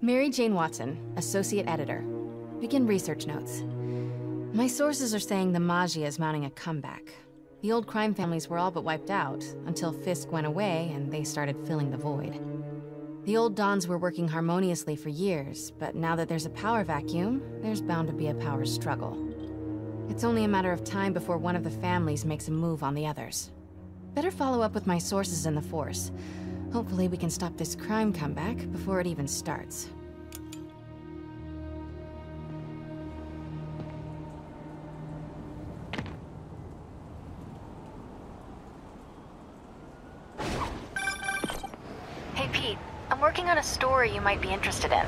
Mary Jane Watson, Associate Editor. Begin research notes. My sources are saying the Maggia is mounting a comeback. The old crime families were all but wiped out, until Fisk went away and they started filling the void. The old Dons were working harmoniously for years, but now that there's a power vacuum, there's bound to be a power struggle. It's only a matter of time before one of the families makes a move on the others. Better follow up with my sources in the Force. Hopefully we can stop this crime comeback before it even starts. Hey Pete, I'm working on a story you might be interested in.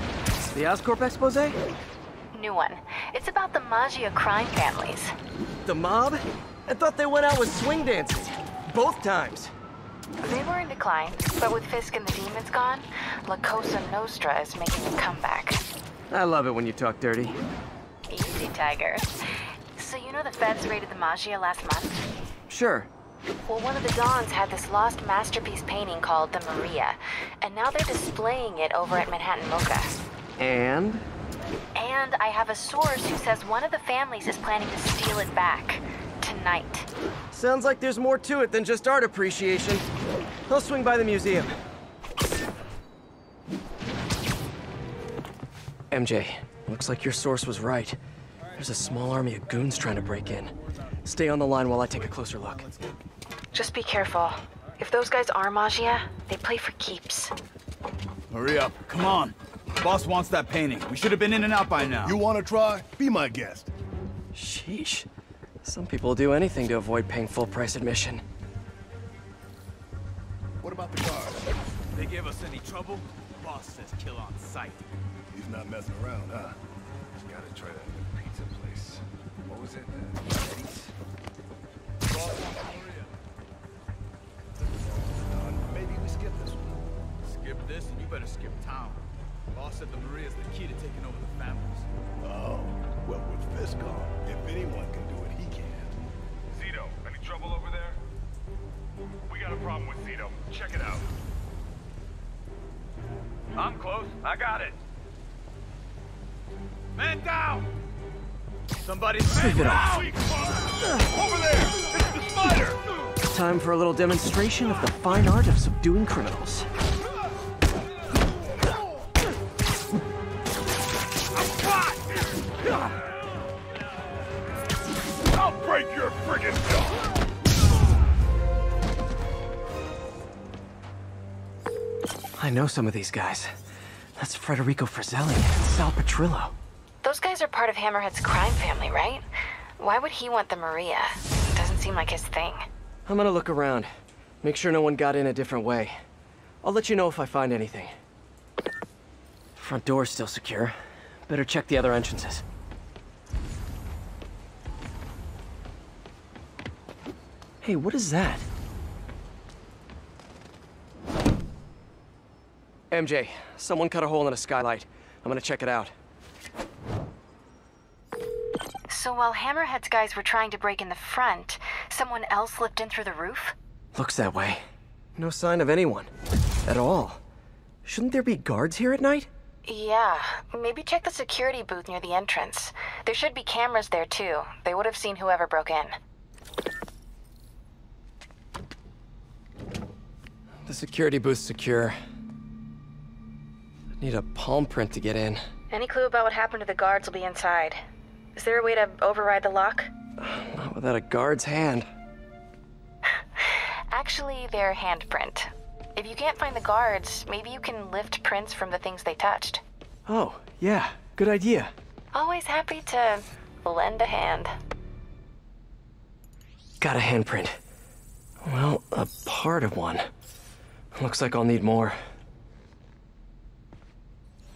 The Oscorp expose? New one. It's about the Maggia crime families. The mob? I thought they went out with swing dancing. Both times. They were in decline, but with Fisk and the demons gone, La Cosa Nostra is making a comeback. I love it when you talk dirty. Easy, Tiger. So you know the feds raided the Maggia last month? Sure. Well, one of the Dons had this lost masterpiece painting called the Maria, and now they're displaying it over at Manhattan Mocha. And? And I have a source who says one of the families is planning to steal it back. Tonight. Sounds like there's more to it than just art appreciation. I'll swing by the museum. MJ, looks like your source was right. There's a small army of goons trying to break in. Stay on the line while I take a closer look. Just be careful. If those guys are Maggia, they play for keeps. Hurry up, come on. Boss wants that painting. We should have been in and out by now. You wanna try? Be my guest. Sheesh. Some people do anything to avoid paying full price admission. What about the guards? They give us any trouble? Boss says kill on sight. He's not messing around, huh? Gotta try that new pizza place. What was it? Uh, Eddie's? Boss wants Maria. Uh, maybe we skip this one. Skip this and you better skip town. Boss said the Maria's the key to taking over the families. Oh, well, with this gone, if anyone can do it, he can. Trouble over there? We got a problem with Zito. Check it out. I'm close. I got it. Man down! Somebody Sleep it off. Over there! It's the spider! Time for a little demonstration of the fine art of subduing criminals. I know some of these guys. That's Federico Frizzelli and Sal Petrillo. Those guys are part of Hammerhead's crime family, right? Why would he want the Maria? It Doesn't seem like his thing. I'm gonna look around. Make sure no one got in a different way. I'll let you know if I find anything. Front door's still secure. Better check the other entrances. Hey, what is that? MJ, someone cut a hole in a skylight. I'm gonna check it out. So while Hammerhead's guys were trying to break in the front, someone else slipped in through the roof? Looks that way. No sign of anyone. At all. Shouldn't there be guards here at night? Yeah, maybe check the security booth near the entrance. There should be cameras there too. They would have seen whoever broke in. The security booth's secure. Need a palm print to get in. Any clue about what happened to the guards will be inside. Is there a way to override the lock? Not without a guard's hand. Actually, their handprint. If you can't find the guards, maybe you can lift prints from the things they touched. Oh, yeah, good idea. Always happy to lend a hand. Got a handprint. Well, a part of one. Looks like I'll need more.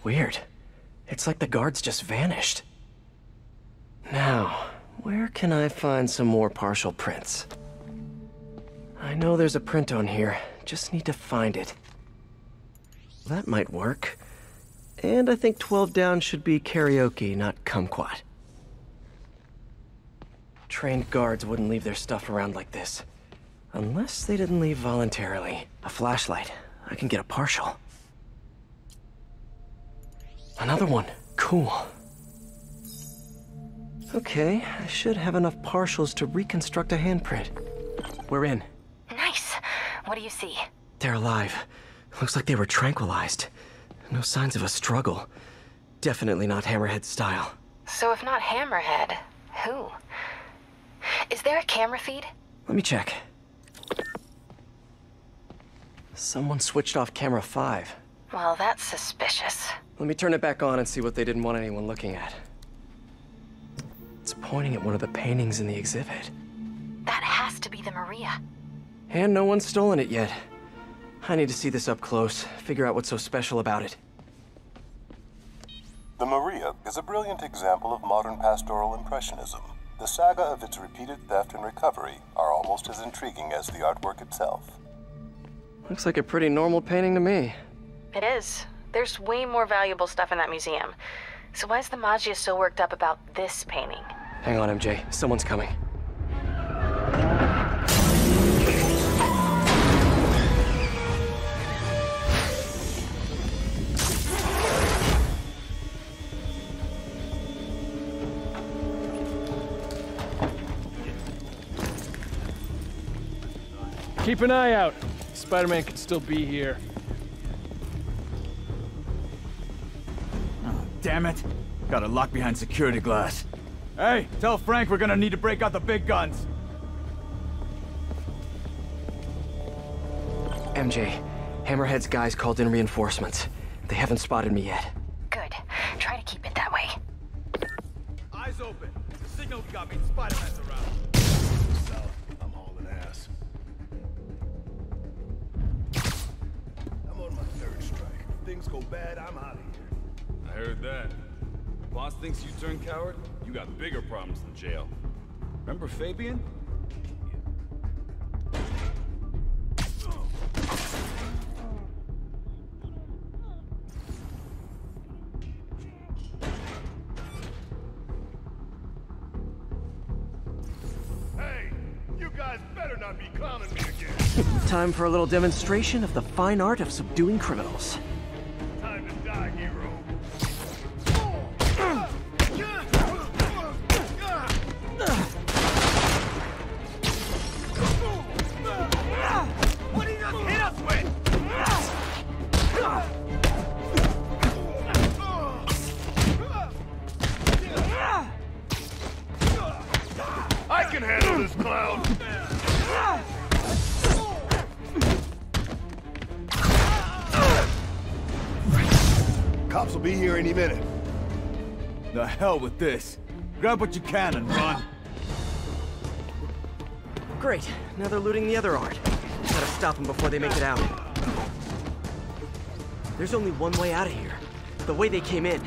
Weird. It's like the guards just vanished. Now, where can I find some more partial prints? I know there's a print on here, just need to find it. That might work. And I think 12 down should be karaoke, not kumquat. Trained guards wouldn't leave their stuff around like this. Unless they didn't leave voluntarily. A flashlight. I can get a partial. Another one. Cool. Okay, I should have enough partials to reconstruct a handprint. We're in. Nice. What do you see? They're alive. Looks like they were tranquilized. No signs of a struggle. Definitely not Hammerhead style. So if not Hammerhead, who? Is there a camera feed? Let me check. Someone switched off camera 5. Well, that's suspicious. Let me turn it back on and see what they didn't want anyone looking at. It's pointing at one of the paintings in the exhibit. That has to be the Maria. And no one's stolen it yet. I need to see this up close, figure out what's so special about it. The Maria is a brilliant example of modern pastoral impressionism. The saga of its repeated theft and recovery are almost as intriguing as the artwork itself. Looks like a pretty normal painting to me. It is. There's way more valuable stuff in that museum. So why is the Maggia so worked up about this painting? Hang on, MJ. Someone's coming. Keep an eye out. Spider-Man could still be here. Damn it. Got it locked behind security glass. Hey, tell Frank we're gonna need to break out the big guns. MJ, Hammerhead's guys called in reinforcements. They haven't spotted me yet. Good. Try to keep it that way. Eyes open. The signal got me. Spider-Man's around. South, I'm hauling ass. I'm on my third strike. If things go bad, I'm out of here. I heard that. Boss thinks you turned coward? You got bigger problems than jail. Remember Fabian? Hey, you guys better not be clowning me again. Time for a little demonstration of the fine art of subduing criminals. Time to die, hero. Hell with this. Grab what you can and run. Great. Now they're looting the other art. Gotta stop them before they make it out. There's only one way out of here. The way they came in.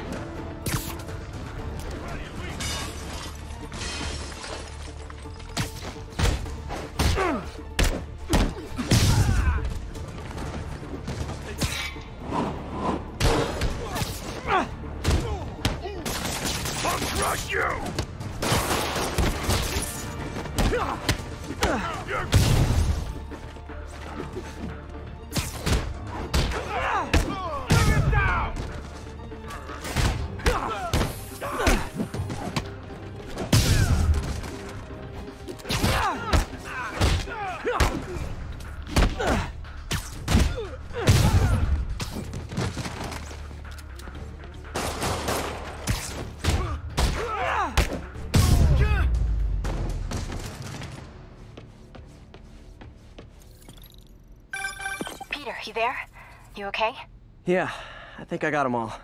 You okay? Yeah, I think I got them all.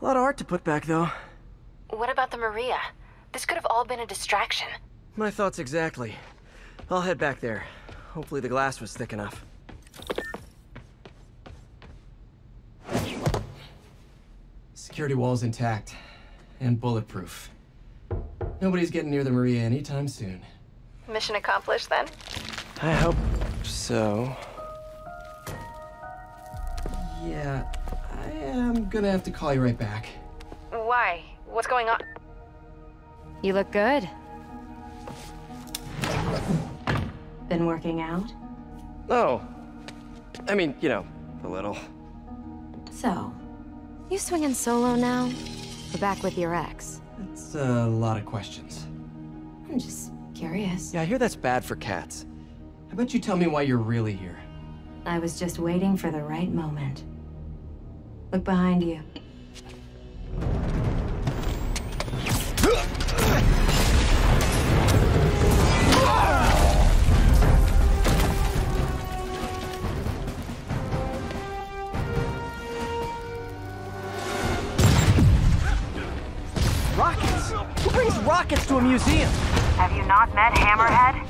A lot of art to put back, though. What about the Maria? This could have all been a distraction. My thoughts exactly. I'll head back there. Hopefully the glass was thick enough. Security wall's intact. And bulletproof. Nobody's getting near the Maria anytime soon. Mission accomplished then? I hope so. Yeah, I am gonna have to call you right back. Why? What's going on? You look good. Been working out? Oh. I mean, you know, a little. So, You swinging solo now? Or back with your ex? That's a lot of questions. I'm just curious. Yeah, I hear that's bad for cats. How about you tell me why you're really here? I was just waiting for the right moment. Look behind you. Rockets? Who brings rockets to a museum? Have you not met Hammerhead?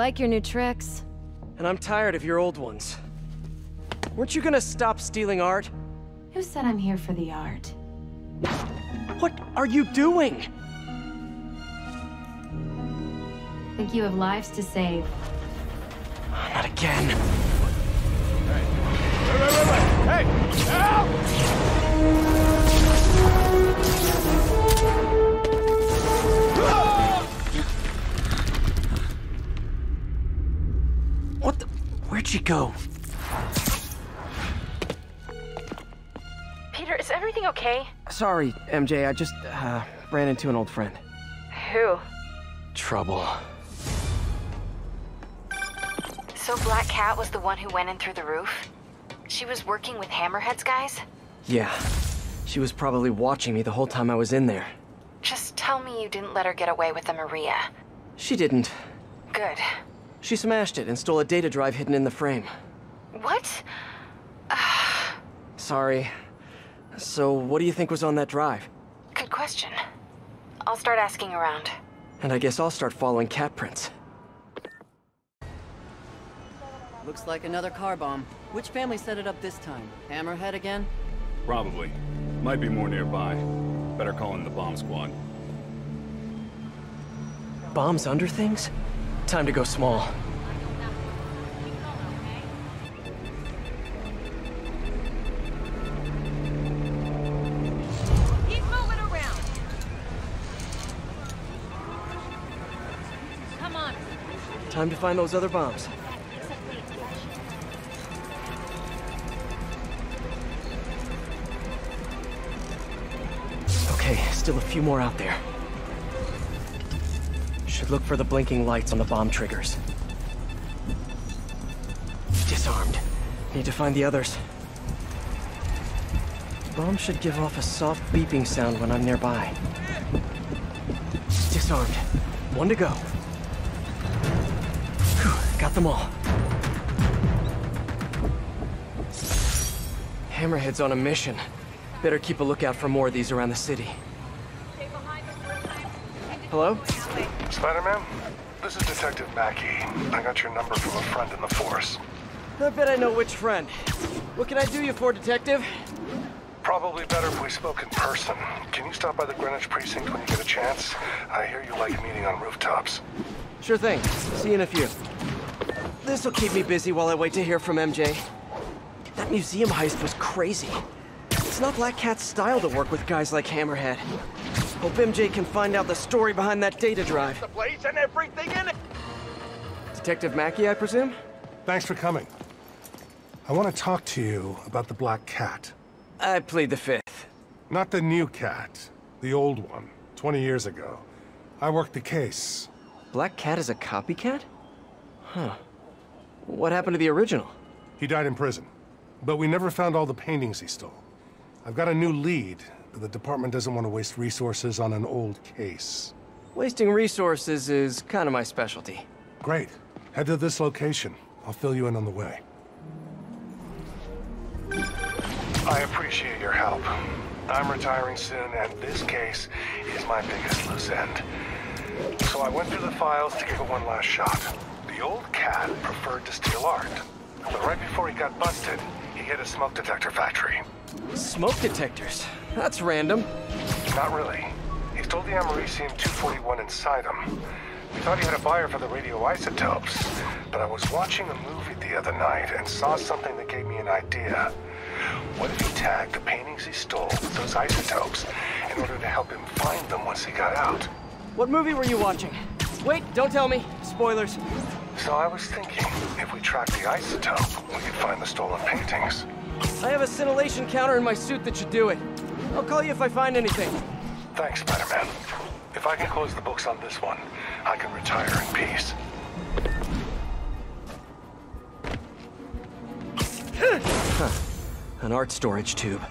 Like your new tricks. And I'm tired of your old ones. Weren't you gonna stop stealing art? Who said I'm here for the art? What are you doing? Think you have lives to save. Not again. Hey! Help! Where'd she go? Peter, is everything okay? Sorry, MJ, I just, uh, ran into an old friend. Who? Trouble. So Black Cat was the one who went in through the roof? She was working with Hammerhead's guys? Yeah. She was probably watching me the whole time I was in there. Just tell me you didn't let her get away with the Maria. She didn't. Good. She smashed it and stole a data drive hidden in the frame. What? Sorry. So, what do you think was on that drive? Good question. I'll start asking around. And I guess I'll start following cat prints. Looks like another car bomb. Which family set it up this time? Hammerhead again? Probably. Might be more nearby. Better call in the bomb squad. Bombs under things? Time to go small. Keep moving around. Come on. Time to find those other bombs. Okay, still a few more out there. Look for the blinking lights on the bomb triggers. Disarmed. Need to find the others. Bomb should give off a soft beeping sound when I'm nearby. Disarmed. One to go. Whew, got them all. Hammerhead's on a mission. Better keep a lookout for more of these around the city. Hello? Spider-Man, this is Detective Mackey. I got your number from a friend in the force. I bet I know which friend. What can I do you for, Detective? Probably better if we spoke in person. Can you stop by the Greenwich precinct when you get a chance? I hear you like meeting on rooftops. Sure thing. See you in a few. This'll keep me busy while I wait to hear from MJ. That museum heist was crazy. It's not Black Cat's style to work with guys like Hammerhead. Hope MJ can find out the story behind that data drive. The place and everything in it. Detective Mackey, I presume? Thanks for coming. I want to talk to you about the Black Cat. I plead the fifth. Not the new cat, the old one, 20 years ago. I worked the case. Black Cat is a copycat? Huh. What happened to the original? He died in prison, but we never found all the paintings he stole. I've got a new lead, but the department doesn't want to waste resources on an old case. Wasting resources is kind of my specialty. Great. Head to this location. I'll fill you in on the way. I appreciate your help. I'm retiring soon, and this case is my biggest loose end. So I went through the files to give it one last shot. The old cat preferred to steal art. But right before he got busted, he hit a smoke detector factory. Smoke detectors? That's random. Not really. He stole the Americium-241 inside him. We thought he had a buyer for the radioisotopes, but I was watching a movie the other night and saw something that gave me an idea. What if he tagged the paintings he stole with those isotopes in order to help him find them once he got out? What movie were you watching? Wait, don't tell me. Spoilers. So I was thinking, if we track the isotope, we could find the stolen paintings. I have a scintillation counter in my suit that should do it. I'll call you if I find anything. Thanks, Spider-Man. If I can close the books on this one, I can retire in peace. huh. An art storage tube.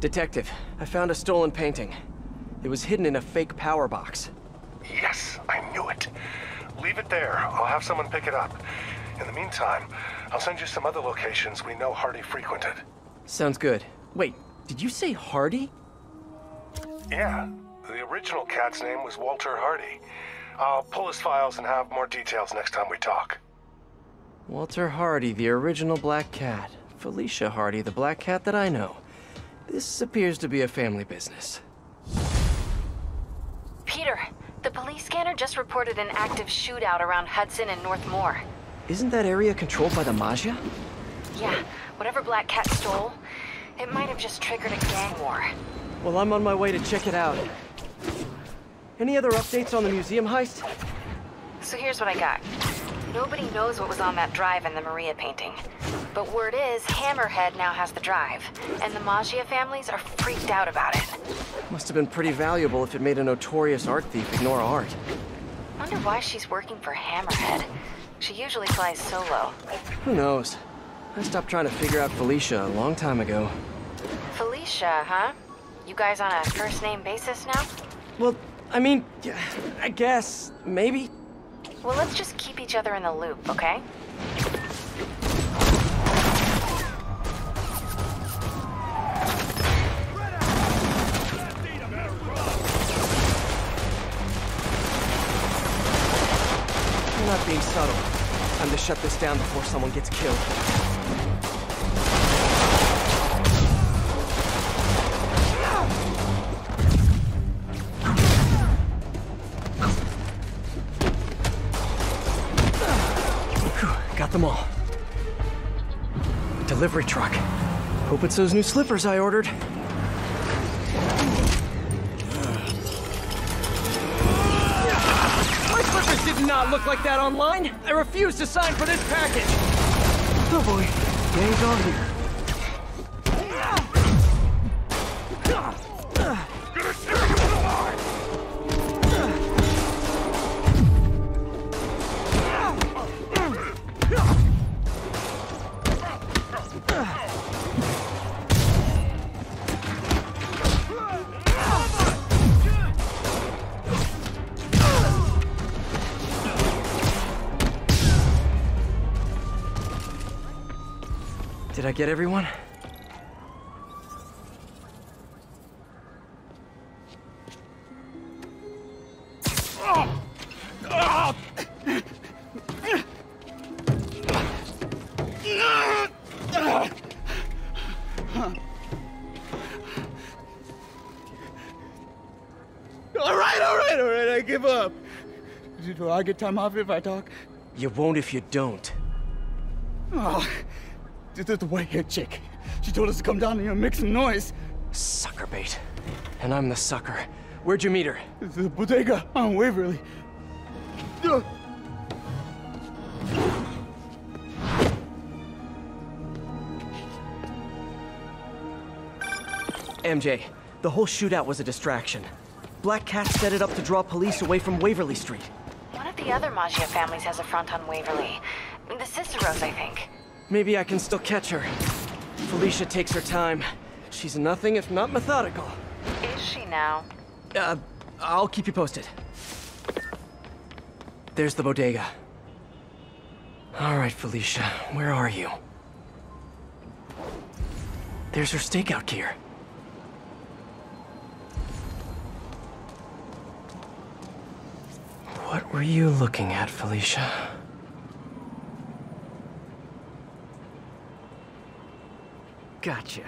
Detective, I found a stolen painting. It was hidden in a fake power box. Yes, I knew it. Leave it there. I'll have someone pick it up. In the meantime, I'll send you some other locations we know Hardy frequented. Sounds good. Wait, did you say Hardy? Yeah. The original cat's name was Walter Hardy. I'll pull his files and have more details next time we talk. Walter Hardy, the original black cat. Felicia Hardy, the black cat that I know. This appears to be a family business. Peter, the police scanner just reported an active shootout around Hudson and North Moore. Isn't that area controlled by the Maggia? Yeah, whatever Black Cat stole, it might have just triggered a gang war. Well, I'm on my way to check it out. Any other updates on the museum heist? So here's what I got. Nobody knows what was on that drive in the Maria painting. But word is, Hammerhead now has the drive, and the Maggia families are freaked out about it. Must have been pretty valuable if it made a notorious art thief ignore art. I Wonder why she's working for Hammerhead. She usually flies solo. Who knows? I stopped trying to figure out Felicia a long time ago. Felicia, huh? You guys on a first-name basis now? Well, I mean, I guess, maybe. Well, let's just keep each other in the loop, okay? You're not being subtle. Time to shut this down before someone gets killed. Delivery truck. Hope it's those new slippers I ordered. My slippers did not look like that online. I refuse to sign for this package. Oh boy, gang's on here. Give up. Do I get time off if I talk? You won't if you don't. Oh, the, the white-haired chick. She told us to come down here and make some noise. Sucker bait. And I'm the sucker. Where'd you meet her? The bodega on Waverly. Uh, MJ, the whole shootout was a distraction. Black Cat set it up to draw police away from Waverly Street. One of the other Maggia families has a front on Waverly. The Ciceros, I think. Maybe I can still catch her. Felicia takes her time. She's nothing if not methodical. Is she now? Uh, I'll keep you posted. There's the bodega. All right, Felicia, where are you? There's her stakeout gear. What were you looking at, Felicia? Gotcha.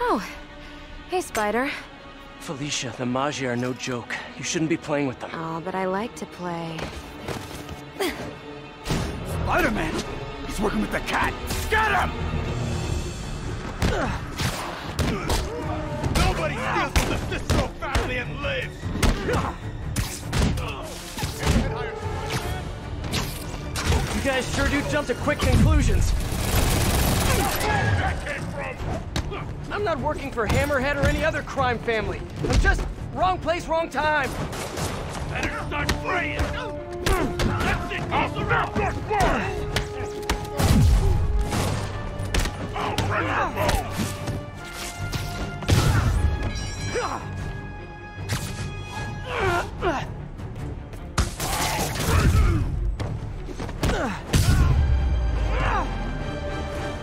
Oh, hey, Spider. Felicia, the Magi are no joke. You shouldn't be playing with them. Oh, but I like to play. Spider-Man! He's working with the cat! Get him! Nobody steals from the Cicero family and lives! You guys sure do jump to quick conclusions. I'm not working for Hammerhead or any other crime family. I'm just wrong place, wrong time. Better start praying! That's it! Off the mouth! I'll break your!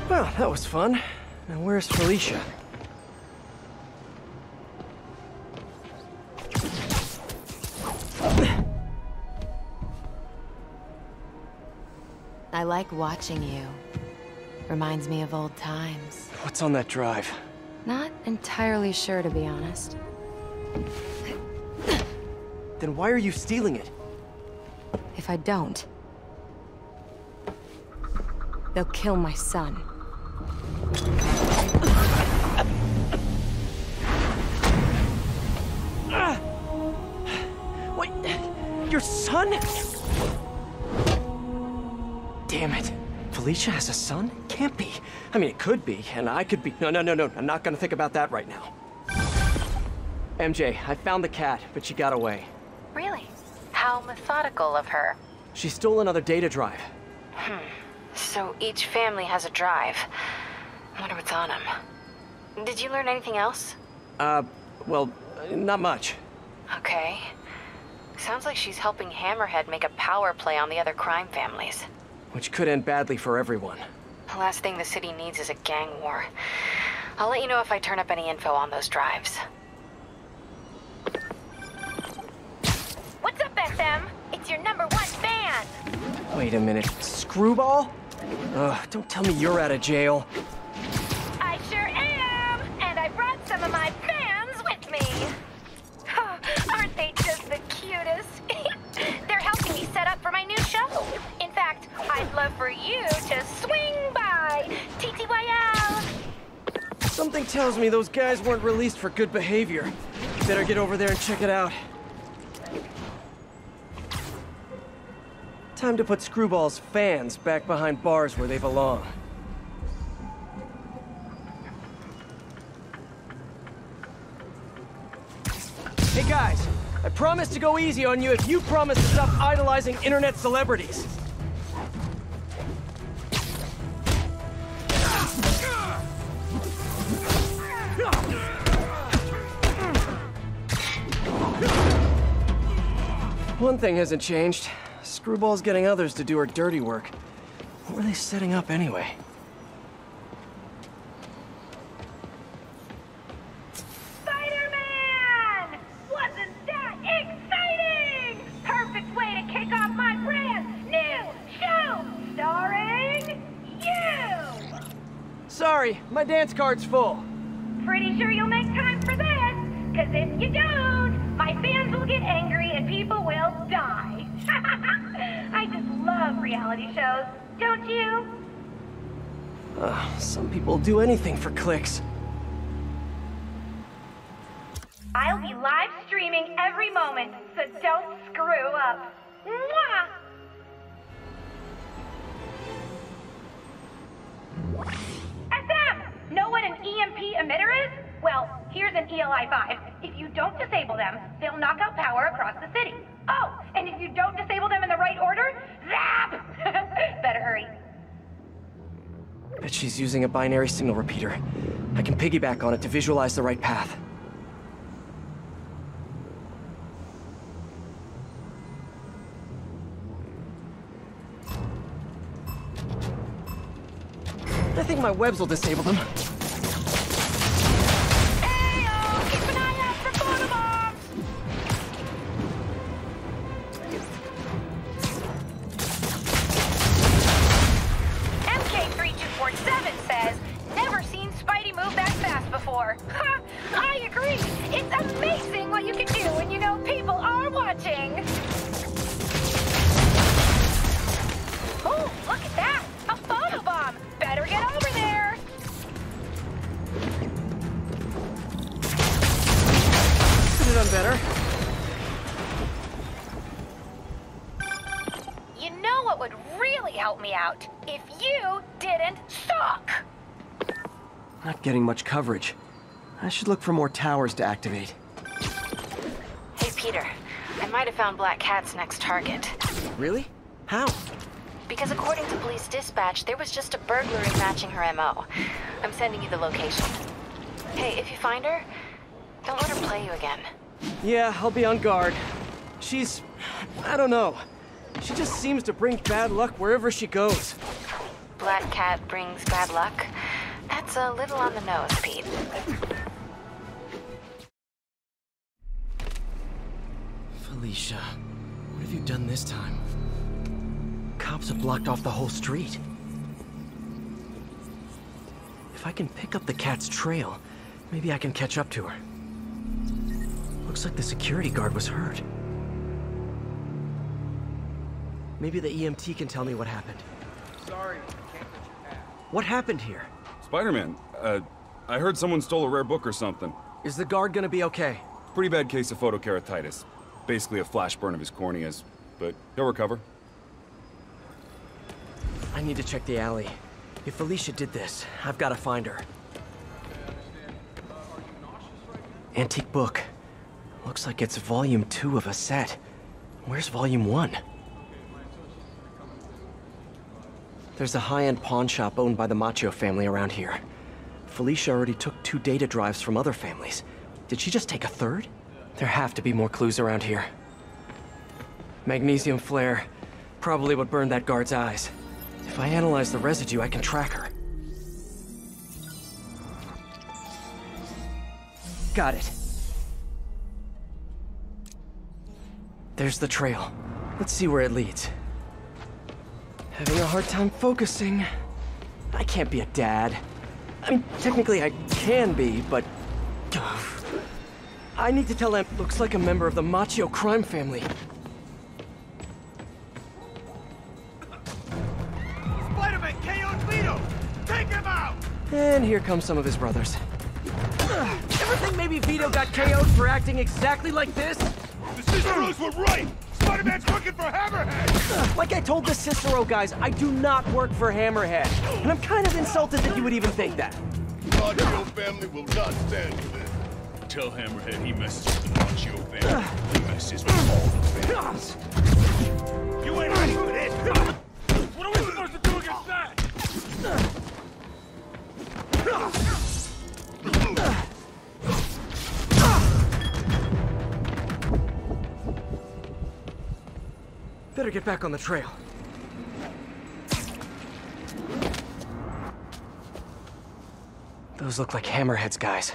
Well, that was fun. Now where's Felicia? Like watching you. Reminds me of old times. What's on that drive? Not entirely sure, to be honest. Then why are you stealing it? If I don't, they'll kill my son. Wait, your son? Damn it. Felicia has a son? Can't be. I mean, it could be, and I could be. No, no, no, no. I'm not gonna think about that right now. MJ, I found the cat, but she got away. Really? How methodical of her. She stole another data drive. Hmm. So each family has a drive. I wonder what's on them. Did you learn anything else? Uh, well, not much. Okay. Sounds like she's helping Hammerhead make a power play on the other crime families. Which could end badly for everyone. The last thing the city needs is a gang war. I'll let you know if I turn up any info on those drives. What's up, SM? It's your number one fan! Wait a minute. Screwball? Ugh, don't tell me you're out of jail. Love for you to swing by TTYL. Something tells me those guys weren't released for good behavior. Better get over there and check it out. Time to put Screwball's fans back behind bars where they belong. Hey guys, I promise to go easy on you if you promise to stop idolizing internet celebrities. One thing hasn't changed. Screwball's getting others to do her dirty work. What were they setting up anyway? Spider-Man! Wasn't that exciting? Perfect way to kick off my brand new show starring you! Sorry, my dance card's full. Pretty sure you'll make time for this, because if you don't, my fans will get angry and people will die. I just love reality shows, don't you? Uh, some people do anything for clicks. I'll be live streaming every moment, so don't screw up. Mwah! Know what an EMP emitter is? Well, here's an ELI 5. If you don't disable them, they'll knock out power across the city. Oh, and if you don't disable them in the right order, zap! Better hurry. Bet she's using a binary signal repeater. I can piggyback on it to visualize the right path. Think my webs will disable them. Coverage. I should look for more towers to activate. Hey, Peter. I might have found Black Cat's next target. Really? How? Because according to police dispatch, there was just a burglary matching her MO. I'm sending you the location. Hey, if you find her, don't let her play you again. Yeah, I'll be on guard. She's... I don't know. She just seems to bring bad luck wherever she goes. Black Cat brings bad luck? That's a little on the nose, Pete. Felicia, what have you done this time? Cops have blocked off the whole street. If I can pick up the cat's trail, maybe I can catch up to her. Looks like the security guard was hurt. Maybe the EMT can tell me what happened. Sorry, I can't let you pass. What happened here? Spider-Man, uh, I heard someone stole a rare book or something. Is the guard gonna be okay? Pretty bad case of photokeratitis. Basically a flash burn of his corneas, but he'll recover. I need to check the alley. If Felicia did this, I've got to find her. Antique book. Looks like it's volume two of a set. Where's volume one? There's a high-end pawn shop owned by the Macho family around here. Felicia already took two data drives from other families. Did she just take a third? There have to be more clues around here. Magnesium flare. Probably what burned that guard's eyes. If I analyze the residue, I can track her. Got it. There's the trail. Let's see where it leads. Having a hard time focusing. I can't be a dad. I mean, technically I can be, but... I need to tell him looks like a member of the Machio crime family. Spider-Man KO'd Vito! Take him out! And here come some of his brothers. Ever think maybe Vito got KO'd for acting exactly like this? The Ciceros were right! Spider-Man's working for Hammerhead! Like I told the Cicero guys, I do not work for Hammerhead. And I'm kind of insulted that you would even think that. Maggio family will not stand for this. Tell Hammerhead he messes with the Maggio family. He messes with all the families. You ain't Better get back on the trail. Those look like Hammerhead's guys.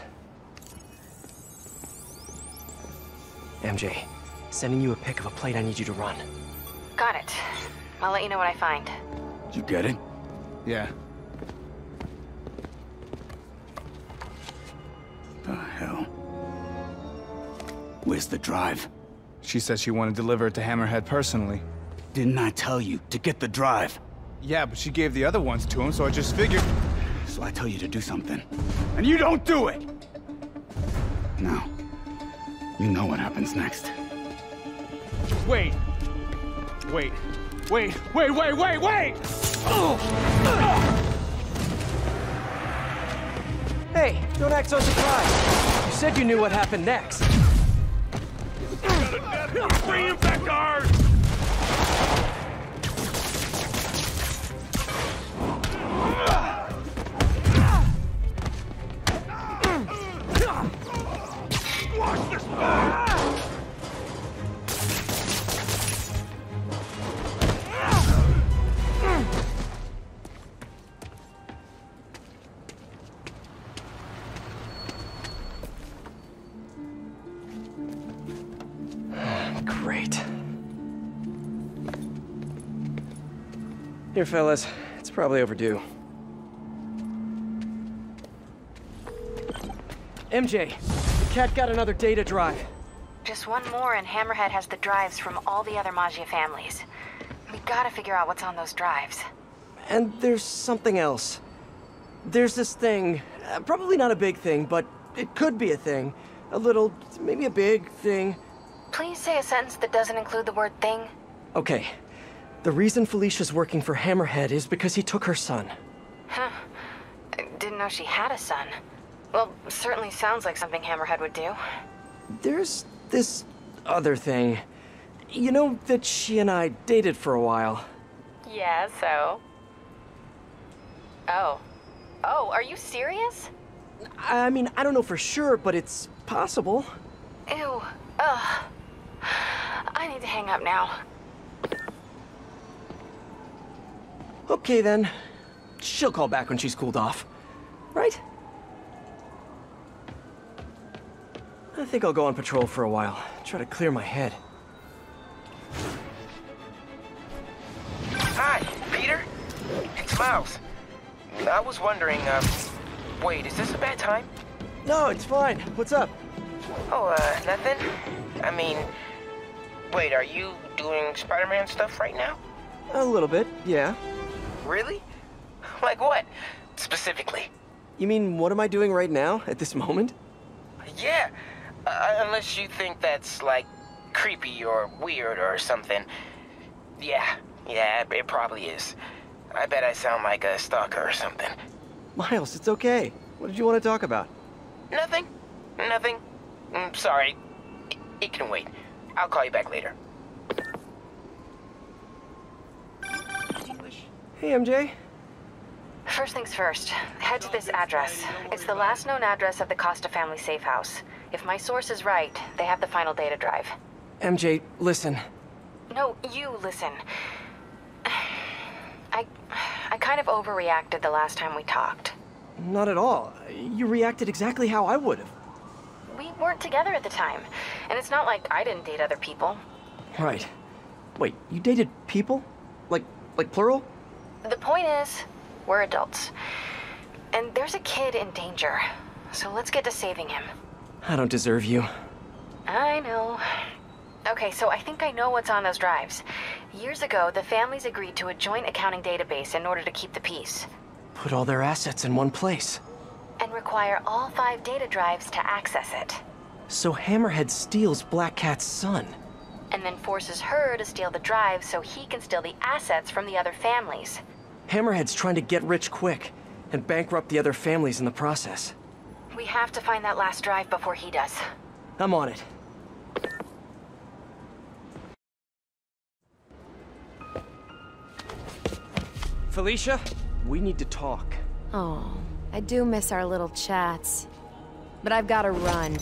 MJ, sending you a pic of a plate I need you to run. Got it. I'll let you know what I find. Did you get it? Yeah. The hell? Where's the drive? She said she wanted to deliver it to Hammerhead personally. Didn't I tell you to get the drive? Yeah, but she gave the other ones to him, so I just figured... So I tell you to do something, and you don't do it! Now, you know what happens next. Wait. Wait. Wait, wait, wait, wait, wait! Hey, don't act so surprised. You said you knew what happened next. Bring him back to Here, fellas. It's probably overdue. MJ, cat got another data drive. Just one more and Hammerhead has the drives from all the other Maggia families. We gotta figure out what's on those drives. And there's something else. There's this thing, uh, probably not a big thing, but it could be a thing. A little, maybe a big thing. Please say a sentence that doesn't include the word thing. Okay. The reason Felicia's working for Hammerhead is because he took her son. Huh. I didn't know she had a son. Well, certainly sounds like something Hammerhead would do. There's this other thing. You know that she and I dated for a while. Yeah, so? Oh. Oh, are you serious? I mean, I don't know for sure, but it's possible. Ew. Ugh. I need to hang up now. Okay then. She'll call back when she's cooled off. Right? I think I'll go on patrol for a while. Try to clear my head. Hi, Peter? It's Miles. I was wondering, um... Wait, is this a bad time? No, it's fine. What's up? Oh, uh, nothing? I mean... Wait, are you doing Spider-Man stuff right now? A little bit, yeah. Really? Like what, specifically? You mean, what am I doing right now, at this moment? Yeah, uh, unless you think that's, like, creepy or weird or something. Yeah, yeah, it probably is. I bet I sound like a stalker or something. Miles, it's okay. What did you want to talk about? Nothing. Nothing. I'm sorry. It, it can wait. I'll call you back later. Hey, MJ. First things first, head to this address. It's the last known address of the Costa family safe house. If my source is right, they have the final data drive. MJ, listen. No, you listen. I... I kind of overreacted the last time we talked. Not at all. You reacted exactly how I would have. We weren't together at the time, and it's not like I didn't date other people. Right. Wait, you dated people? Like, like plural? The point is, we're adults. And there's a kid in danger. So let's get to saving him. I don't deserve you. I know. Okay, so I think I know what's on those drives. Years ago, the families agreed to a joint accounting database in order to keep the peace. Put all their assets in one place. And require all five data drives to access it. So Hammerhead steals Black Cat's son. And then forces her to steal the drives so he can steal the assets from the other families. Hammerhead's trying to get rich quick, and bankrupt the other families in the process. We have to find that last drive before he does. I'm on it. Felicia, we need to talk. Oh, I do miss our little chats. But I've got to run.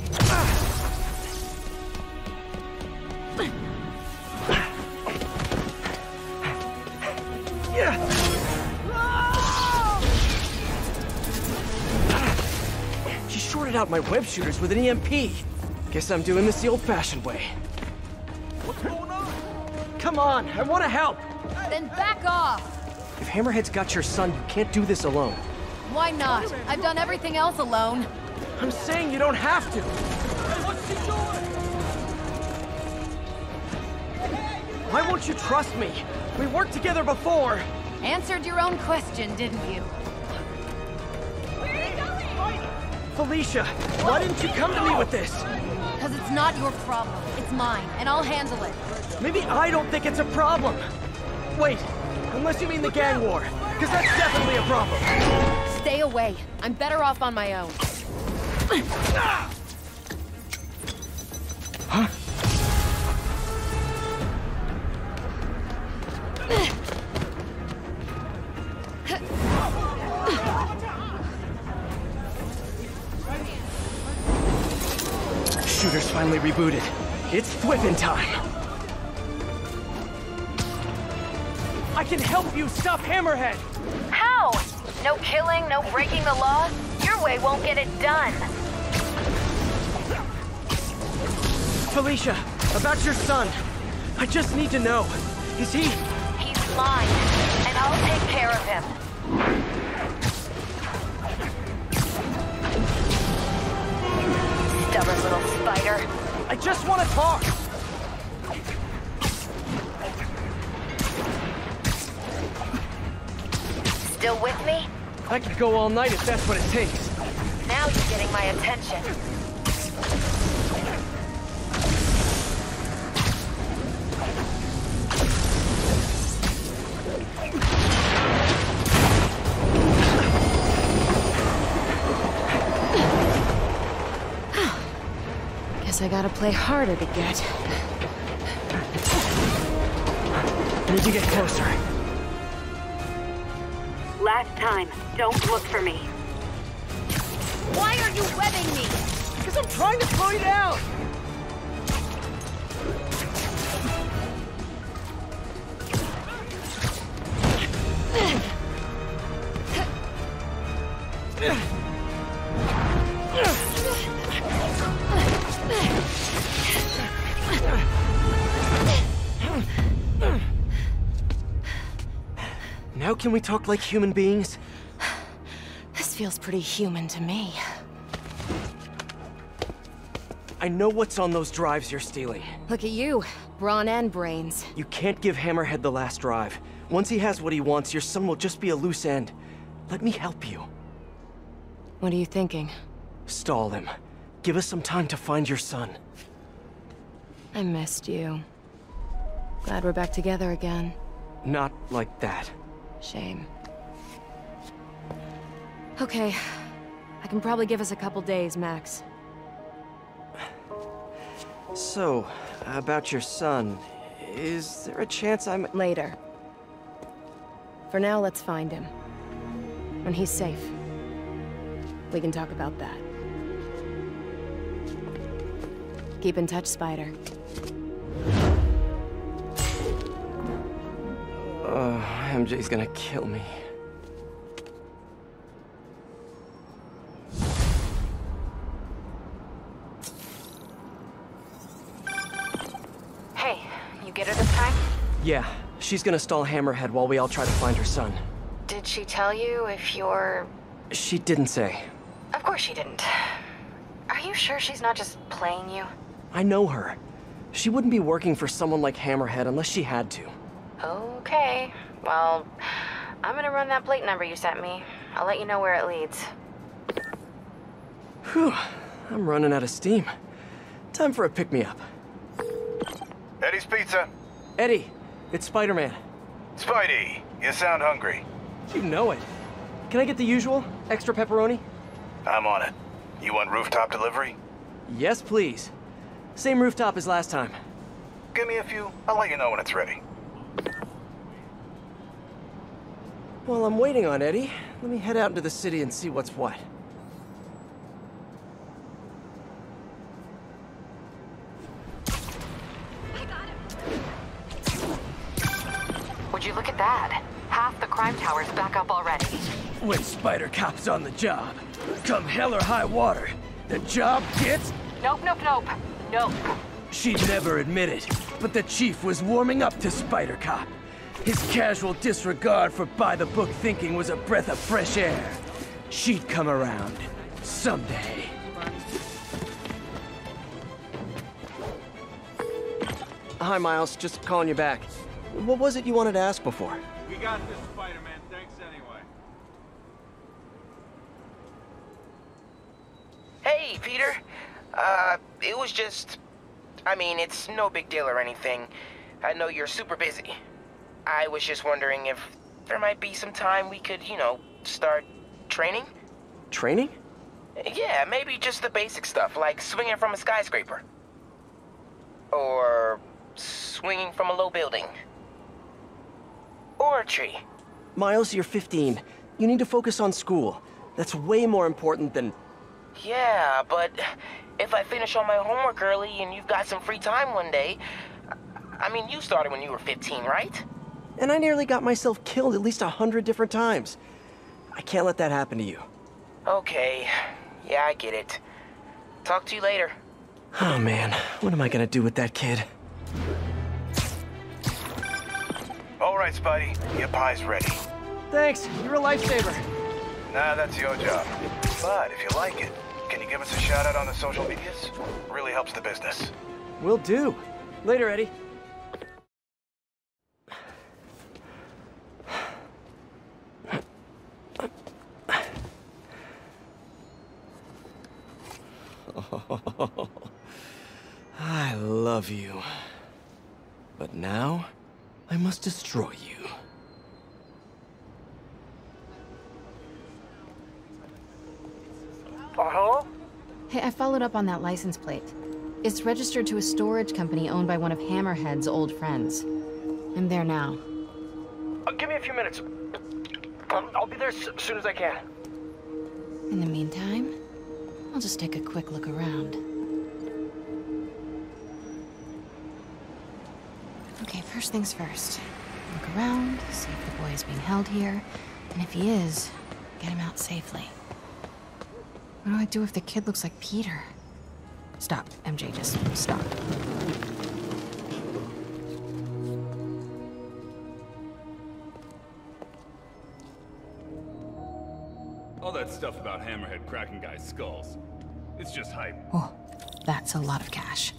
Out my web shooters with an EMP. Guess I'm doing this the old-fashioned way. What's going on? Come on, I want to help. Then back off! If Hammerhead's got your son, you can't do this alone. Why not? I've done everything else alone. I'm saying you don't have to. What's she doing? Why won't you trust me? We worked together before. Answered your own question, didn't you? Felicia, why didn't you come to me with this? Because it's not your problem. It's mine, and I'll handle it. Maybe I don't think it's a problem. Wait, unless you mean the gang war, because that's definitely a problem. Stay away. I'm better off on my own. rebooted. It's whipping time. I can help you stop Hammerhead! How? No killing, no breaking the law? Your way won't get it done. Felicia, About your son. I just need to know. Is he... He's mine, and I'll take care of him. Stubborn little spider. I just want to talk. Still with me? I could go all night if that's what it takes. Now you're getting my attention. Guess I gotta play harder to get. I Need to get closer. Last time, don't look for me. Why are you webbing me? Because I'm trying to find you can we talk like human beings? This feels pretty human to me. I know what's on those drives you're stealing. Look at you, brawn and brains. You can't give Hammerhead the last drive. Once he has what he wants, your son will just be a loose end. Let me help you. What are you thinking? Stall him. Give us some time to find your son. I missed you. Glad we're back together again. Not like that. Shame. Okay. I can probably give us a couple days, max. So, about your son, is there a chance I'm... Later. For now, let's find him. When he's safe. We can talk about that. Keep in touch, Spider. Oh, MJ's gonna kill me. Hey, you get her this time? Yeah, she's gonna stall Hammerhead while we all try to find her son. Did she tell you if you're... She didn't say. Of course she didn't. Are you sure she's not just playing you? I know her. She wouldn't be working for someone like Hammerhead unless she had to. Okay. Well, I'm gonna run that plate number you sent me. I'll let you know where it leads. Whew, I'm running out of steam. Time for a pick-me-up. Eddie's Pizza. Eddie, it's Spider-Man. Spidey, you sound hungry. You know it. Can I get the usual? Extra pepperoni? I'm on it. You want rooftop delivery? Yes, please. Same rooftop as last time. Give me a few. I'll let you know when it's ready. While I'm waiting on Eddie, let me head out into the city and see what's what. I got him. Would you look at that? Half the crime tower's back up already. When Spider Cop's on the job, come hell or high water, the job gets... Nope, nope, nope. Nope. She'd never admit it, but the chief was warming up to Spider Cop. His casual disregard for by-the-book thinking was a breath of fresh air. She'd come around. Someday. Hi, Miles. Just calling you back. What was it you wanted to ask before? We got this, Spider-Man. Thanks anyway. Hey, Peter. Uh, it was just... I mean, it's no big deal or anything. I know you're super busy. I was just wondering if there might be some time we could, you know, start training? Training? Yeah, maybe just the basic stuff, like swinging from a skyscraper. Or swinging from a low building. Or a tree. Miles, you're 15. You need to focus on school. That's way more important than... Yeah, but if I finish all my homework early and you've got some free time one day... I mean, you started when you were 15, right? And I nearly got myself killed at least a hundred different times. I can't let that happen to you. Okay. Yeah, I get it. Talk to you later. Oh man, what am I gonna do with that kid? All right, Spidey. Your pie's ready. Thanks, you're a lifesaver. Nah, that's your job. But if you like it, can you give us a shout out on the social medias? Really helps the business. Will do. Later, Eddie. I love you. But now, I must destroy you. Uh, hello? Hey, I followed up on that license plate. It's registered to a storage company owned by one of Hammerhead's old friends. I'm there now. Uh, give me a few minutes. Um, I'll be there as soon as I can. In the meantime, I'll just take a quick look around. Okay, first things first. Look around, see if the boy is being held here, and if he is, get him out safely. What do I do if the kid looks like Peter? Stop, MJ, just stop. Stuff about Hammerhead cracking guys' skulls. It's just hype. Oh, that's a lot of cash.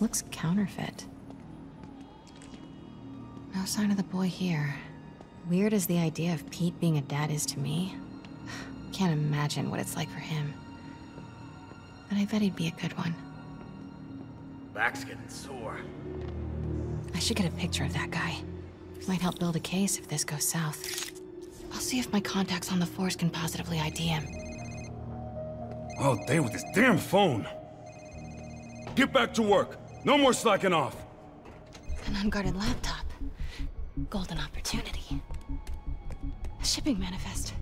Looks counterfeit. No sign of the boy here. Weird as the idea of Pete being a dad is to me. Can't imagine what it's like for him. But I bet he'd be a good one. Back's getting sore. I should get a picture of that guy. Might help build a case if this goes south. I'll see if my contacts on the force can positively ID him. Oh, damn, with this damn phone. Get back to work. No more slacking off. An unguarded laptop. Golden opportunity. A shipping manifest.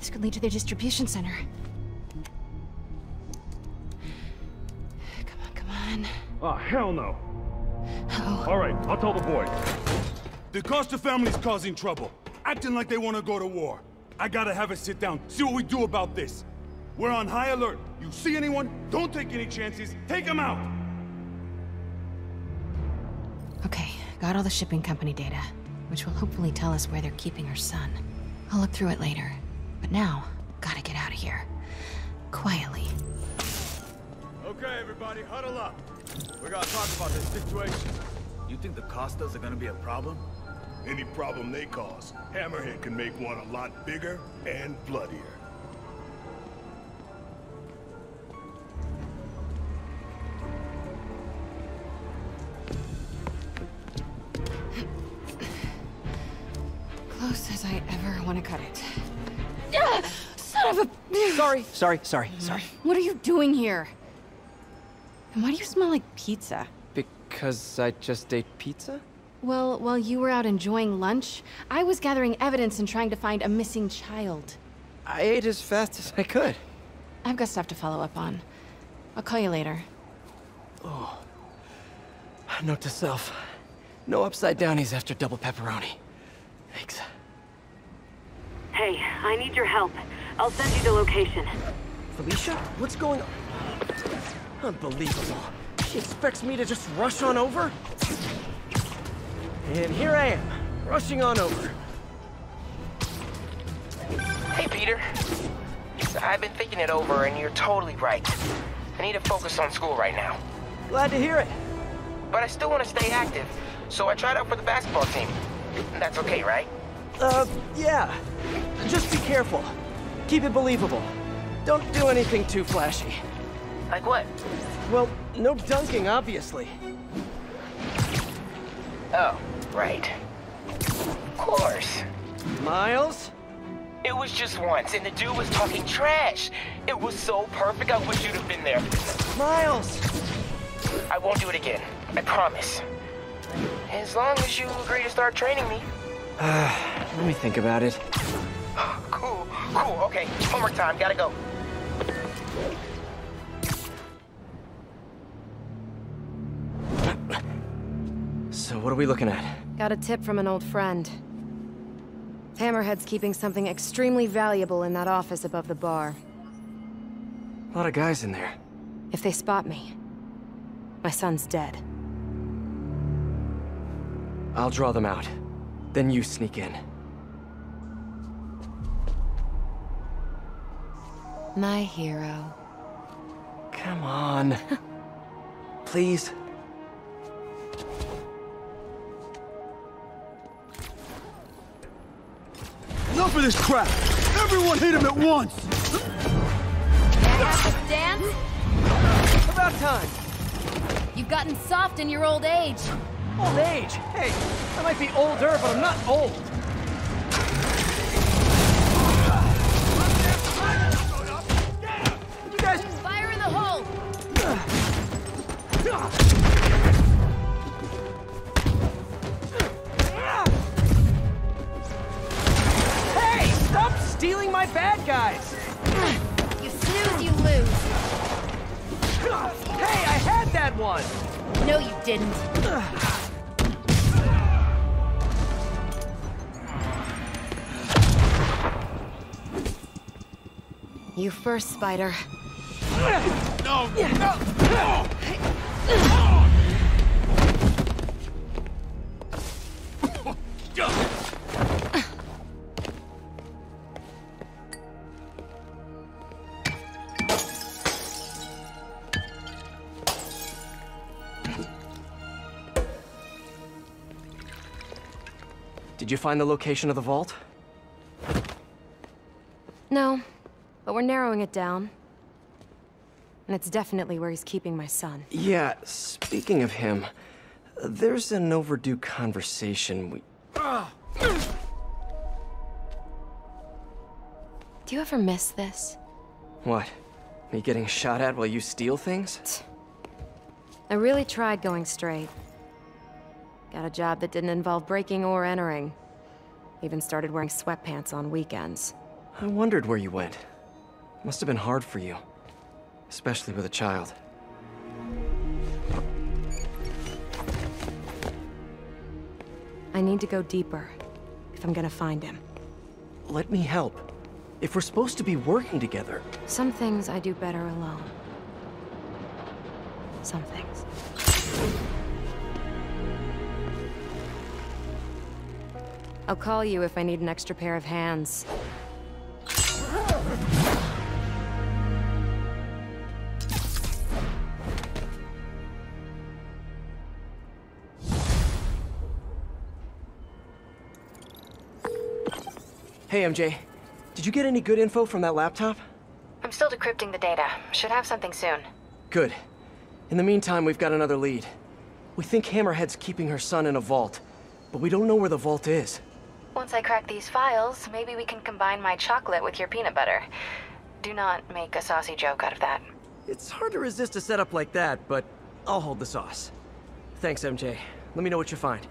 This could lead to their distribution center. Come on, come on. Oh, hell no. Oh. All right, I'll tell the boys. The Costa family's causing trouble, acting like they want to go to war. I gotta have a sit down, see what we do about this. We're on high alert. You see anyone? Don't take any chances. Take them out. Okay, got all the shipping company data, which will hopefully tell us where they're keeping her son. I'll look through it later. But now, gotta get out of here. Quietly. Okay, everybody, huddle up. We gotta talk about this situation. You think the Costas are gonna be a problem? Any problem they cause, Hammerhead can make one a lot bigger and bloodier. Close as I ever want to cut it. Ah, son of a... Sorry, sorry, sorry, sorry. What are you doing here? And why do you smell like pizza? Because I just ate pizza? Well, while you were out enjoying lunch, I was gathering evidence and trying to find a missing child. I ate as fast as I could. I've got stuff to follow up on. I'll call you later. Oh. Note to self. No upside downies after double pepperoni. Thanks. Hey, I need your help. I'll send you the location. Felicia? What's going on? Unbelievable. She expects me to just rush on over? And here I am, rushing on over. Hey, Peter. I've been thinking it over, and you're totally right. I need to focus on school right now. Glad to hear it. But I still want to stay active, so I tried out for the basketball team. That's okay, right? Uh, yeah. Just be careful. Keep it believable. Don't do anything too flashy. Like what? Well, no dunking, obviously. Oh, right. Of course. Miles? It was just once, and the dude was talking trash. It was so perfect, I wish you'd have been there. Miles! I won't do it again. I promise. As long as you agree to start training me. Uh, let me think about it. cool, cool, okay. Homework time, gotta go. So what are we looking at? Got a tip from an old friend. Hammerhead's keeping something extremely valuable in that office above the bar. A lot of guys in there. If they spot me, my son's dead. I'll draw them out. Then you sneak in. My hero. Come on. Please. Enough of this crap! Everyone hit him at once! Dance? About time. You've gotten soft in your old age. Old age? Hey, I might be older, but I'm not old. You guys fire in the hole. stealing my bad guys! You snooze, you lose. Hey, I had that one! No, you didn't. You first, Spider. No! No! Did you find the location of the vault? No, but we're narrowing it down. And it's definitely where he's keeping my son. Yeah, speaking of him, there's an overdue conversation we... Do you ever miss this? What? Me getting shot at while you steal things? I really tried going straight. Got a job that didn't involve breaking or entering. Even started wearing sweatpants on weekends. I wondered where you went. Must have been hard for you. Especially with a child. I need to go deeper, if I'm gonna find him. Let me help. If we're supposed to be working together... Some things I do better alone. Some things. I'll call you if I need an extra pair of hands. Hey, MJ. Did you get any good info from that laptop? I'm still decrypting the data. Should have something soon. Good. In the meantime, we've got another lead. We think Hammerhead's keeping her son in a vault, but we don't know where the vault is. Once I crack these files, maybe we can combine my chocolate with your peanut butter. Do not make a saucy joke out of that. It's hard to resist a setup like that, but I'll hold the sauce. Thanks, MJ. Let me know what you find.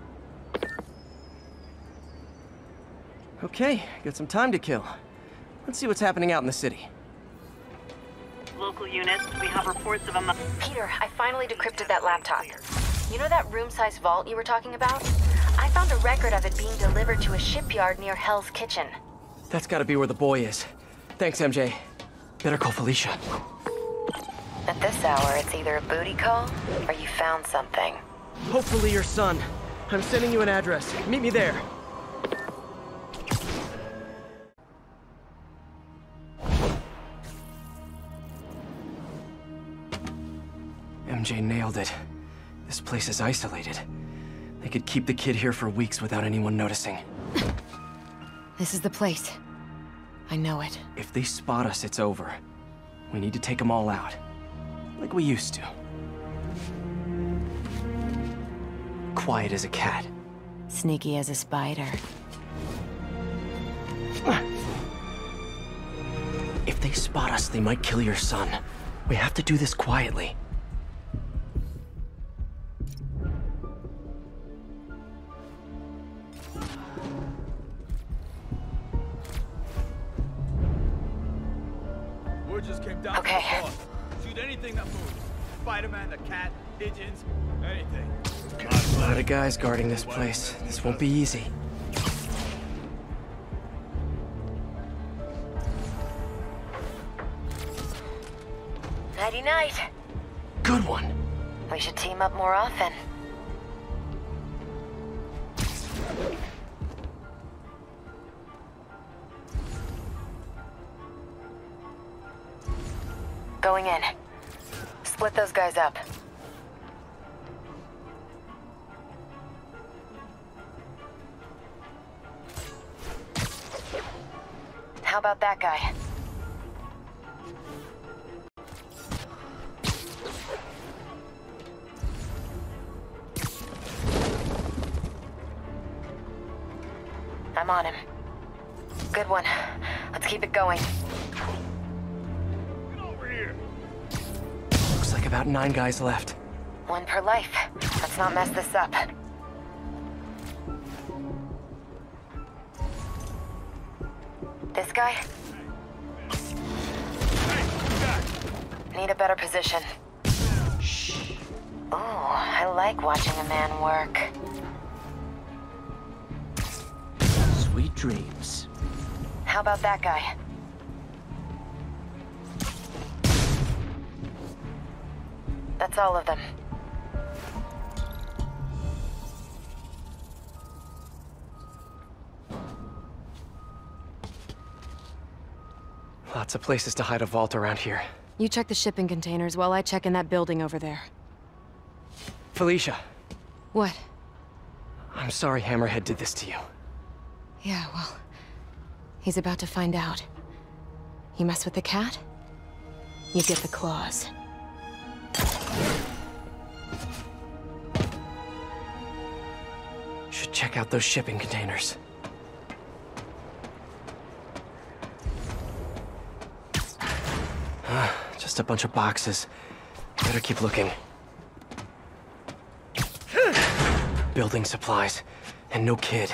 Okay, got some time to kill. Let's see what's happening out in the city. Local units, we have reports of a... Peter, I finally decrypted that laptop. You know that room-sized vault you were talking about? I found a record of it being delivered to a shipyard near Hell's Kitchen. That's gotta be where the boy is. Thanks, MJ. Better call Felicia. At this hour, it's either a booty call or you found something. Hopefully your son. I'm sending you an address. Meet me there. MJ nailed it. This place is isolated. They could keep the kid here for weeks without anyone noticing. This is the place. I know it. If they spot us, it's over. We need to take them all out. Like we used to. Quiet as a cat. Sneaky as a spider. If they spot us, they might kill your son. We have to do this quietly. Just came down Okay. from the boss. Shoot anything that moves. Spider-Man, the cat, pigeons, anything. A lot of guys guarding this place. This won't be easy. Nighty night. good one. We should team up more often. Going in. Split those guys up. How about that guy? I'm on him. Good one. Let's keep it going. About nine guys left. One per life. Let's not mess this up. This guy? Need a better position. Shh. Ooh, I like watching a man work. Sweet dreams. How about that guy? That's all of them. Lots of places to hide a vault around here. You check the shipping containers while I check in that building over there. Felicia, What? I'm sorry Hammerhead did this to you. Yeah, well... He's about to find out. You mess with the cat? You get the claws. Should check out those shipping containers. Just a bunch of boxes. Better keep looking. Building supplies. And no kid.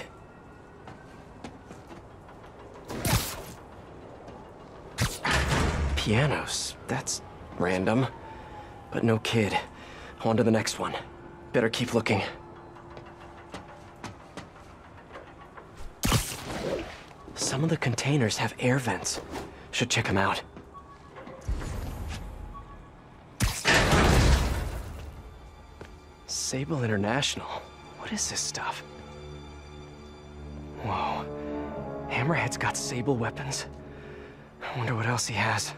Pianos. That's random. But no kid. On to the next one. Better keep looking. Some of the containers have air vents. Should check them out. Sable International. What is this stuff? Whoa. Hammerhead's got Sable weapons. I wonder what else he has.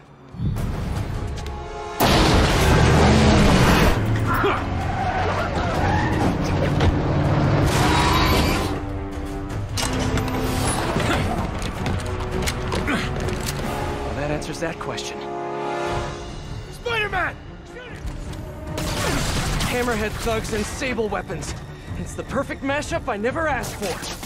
Thugs and Sable weapons. It's the perfect mashup I never asked for.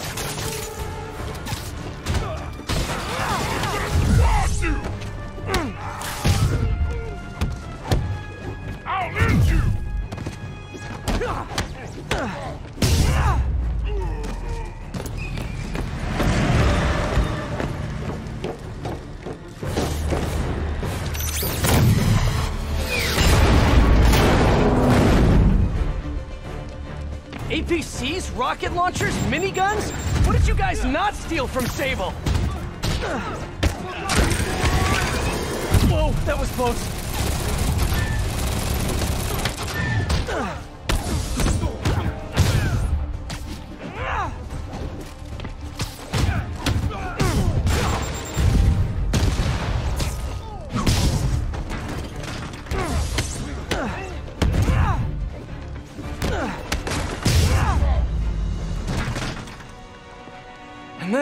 Launchers, miniguns? What did you guys not steal from Sable? Whoa, that was close.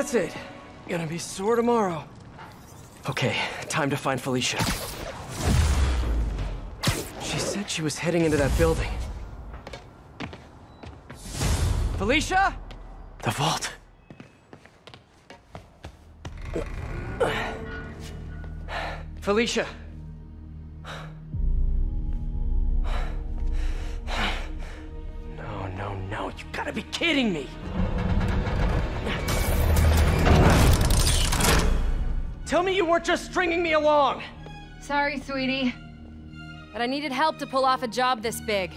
That's it. Gonna be sore tomorrow. Okay, time to find Felicia. She said she was heading into that building. Felicia? The vault. Felicia. No, no, no. You gotta be kidding me. Tell me you weren't just stringing me along. Sorry, sweetie. But I needed help to pull off a job this big.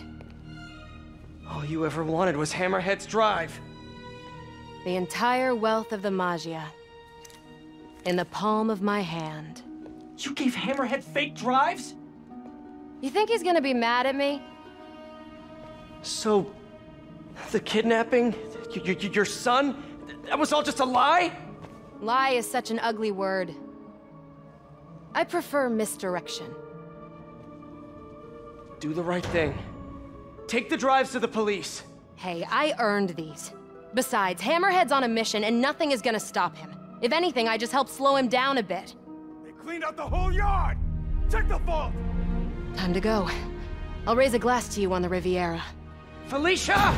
All you ever wanted was Hammerhead's drive. The entire wealth of the Maggia. In the palm of my hand. You gave Hammerhead fake drives? You think he's gonna be mad at me? So, the kidnapping? Your son? That was all just a lie? Lie is such an ugly word. I prefer misdirection. Do the right thing. Take the drives to the police. Hey, I earned these. Besides, Hammerhead's on a mission and nothing is gonna stop him. If anything, I just help slow him down a bit. They cleaned out the whole yard! Check the vault! Time to go. I'll raise a glass to you on the Riviera. Felicia!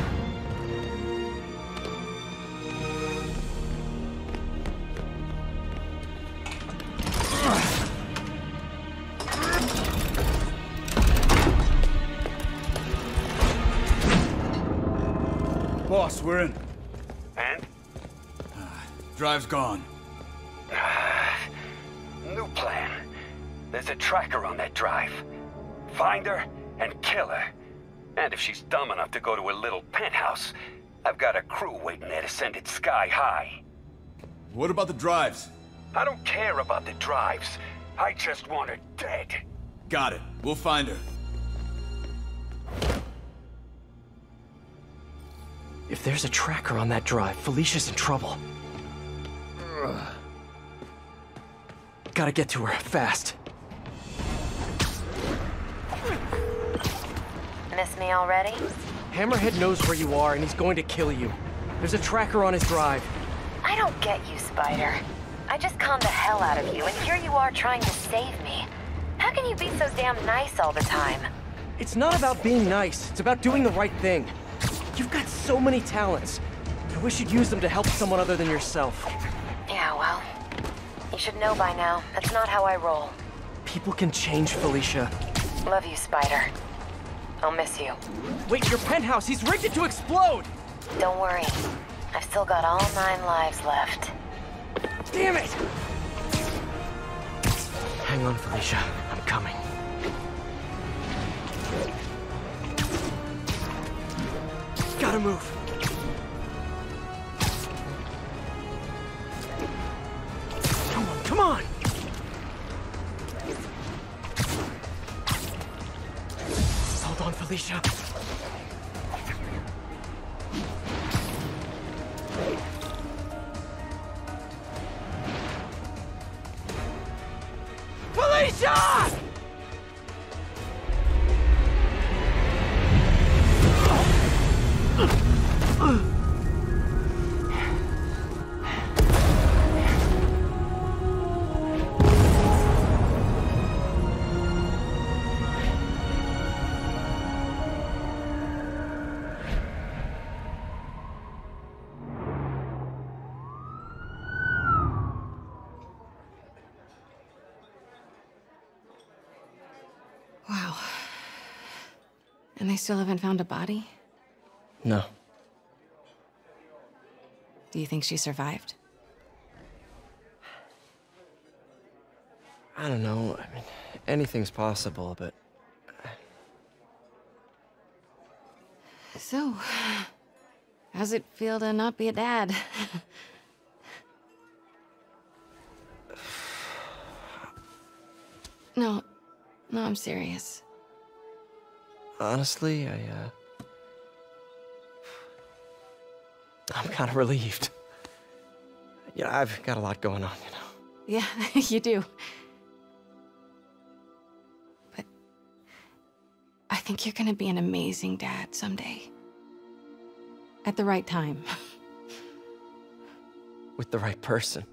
Drive's gone. New plan. There's a tracker on that drive. Find her and kill her. And if she's dumb enough to go to her little penthouse, I've got a crew waiting there to send it sky high. What about the drives? I don't care about the drives. I just want her dead. Got it. We'll find her. If there's a tracker on that drive, Felicia's in trouble. Ugh. Gotta get to her, fast. Miss me already? Hammerhead knows where you are, and he's going to kill you. There's a tracker on his drive. I don't get you, Spider. I just conned the hell out of you, and here you are trying to save me. How can you be so damn nice all the time? It's not about being nice. It's about doing the right thing. You've got so many talents. I wish you'd use them to help someone other than yourself. Yeah, well, you should know by now. That's not how I roll. People can change, Felicia. Love you, Spider. I'll miss you. Wait, your penthouse! He's rigged it to explode! Don't worry. I've still got all nine lives left. Damn it! Hang on, Felicia. I'm coming. Gotta move. Hold And they still haven't found a body? No. Do you think she survived? I don't know. I mean, anything's possible, but So, how's it feel to not be a dad? no, no, I'm serious. Honestly, I, uh. I'm kind of relieved. You know, I've got a lot going on, you know. Yeah, you do. But I think you're gonna be an amazing dad someday. At the right time. With the right person.